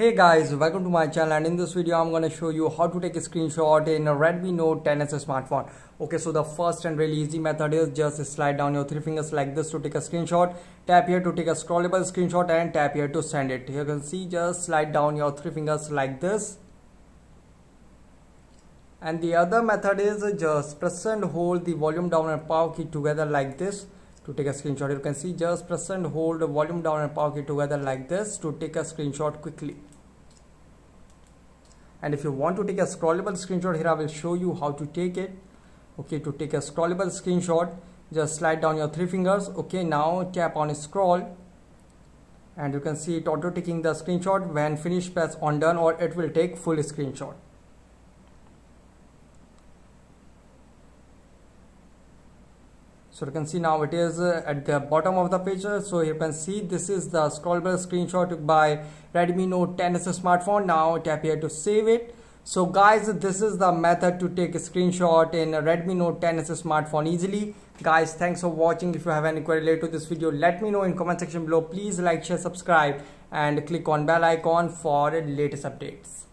Hey guys, welcome to my channel and in this video I'm going to show you how to take a screenshot in a Redmi Note 10s smartphone. Okay, so the first and really easy method is just slide down your three fingers like this to take a screenshot. Tap here to take a scrollable screenshot and tap here to send it. You can see just slide down your three fingers like this. And the other method is just press and hold the volume down and power key together like this to take a screenshot. You can see just press and hold the volume down and power key together like this to take a screenshot quickly. And if you want to take a scrollable screenshot here I will show you how to take it. Okay to take a scrollable screenshot just slide down your three fingers. Okay now tap on scroll. And you can see it auto taking the screenshot. When finish press on done or it will take full screenshot so you can see now it is uh, at the bottom of the page. So you can see this is the scrollable screenshot by Redmi Note 10s smartphone. Now tap here to save it. So guys this is the method to take a screenshot in Redmi Note 10s smartphone easily. Guys thanks for watching. If you have any query related to this video let me know in comment section below. Please like share subscribe and click on bell icon for latest updates